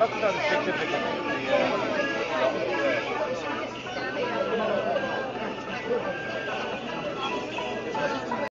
Nasıl tarif edecek?